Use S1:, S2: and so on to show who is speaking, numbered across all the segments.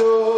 S1: so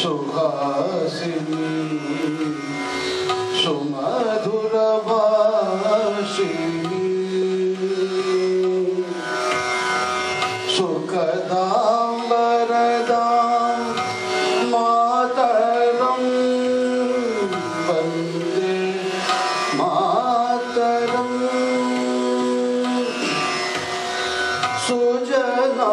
S1: सुखसि सुमधुरबि सुखदंरदा तरं पञ्चे मातरम्। सुजना